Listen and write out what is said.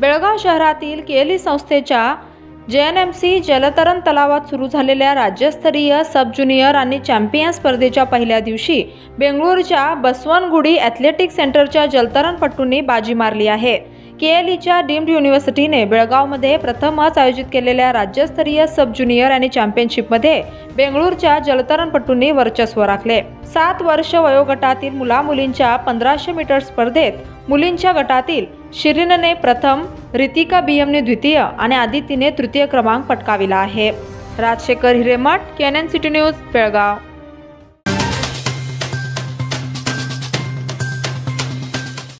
बेळगाव शहरातील केली संस्थेच्या जे एन एम सी जलतरण तलावात सुरू झालेल्या राज्यस्तरीय सब ज्युनियर आणि चॅम्पियन स्पर्धेच्या पहिल्या दिवशी बेंगळूरच्या बसवनगुडी ॲथलेटिक सेंटरच्या जलतरणपटूंनी बाजी मारली आहे. के एल ईच्या डीम्ड युनिव्हर्सिटीने बेळगावमध्ये प्रथमच आयोजित केलेल्या राज्यस्तरीय सब ज्युनियर आणि चॅम्पियनशिपमध्ये बेंगळूरच्या जलतरणपटूंनी वर्चस्व राखले. सात वर्ष वयोगटातील मुलामुलींच्या पंधराशे मीटर स्पर्धेत मुलींच्या गटातील शिरीनने प्रथम रितिका बियमने द्वितीय आणि आदितीने तृतीय क्रमांक पटकाविला आहे Rajshekhar Hiremath KNN city news Belgaum